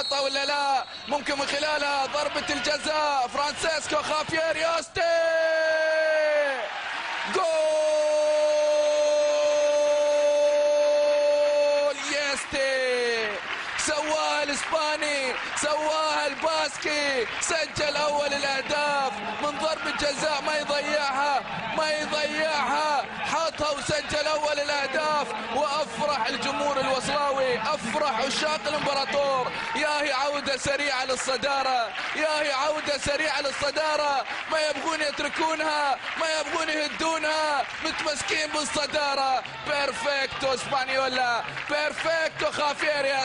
حطها ولا لا؟ ممكن من خلالها ضربة الجزاء. فرانسيسكو خافير يستي. جول! يستي سواها الإسباني سواها الباسكي. سجل أول الأهداف. من ضربة جزاء ما يضيعها ما يضيعها. حطها وسجل أول الأهداف. وأفرح الجمهور أفرح عشاق الإمبراطور. يا هي عودة سريعة للصدارة. يا هي عودة سريعة للصدارة. ما يبغون يتركونها ما يبغون يهدونها. متمسكين بالصدارة. perfecto española. perfecto خافير يا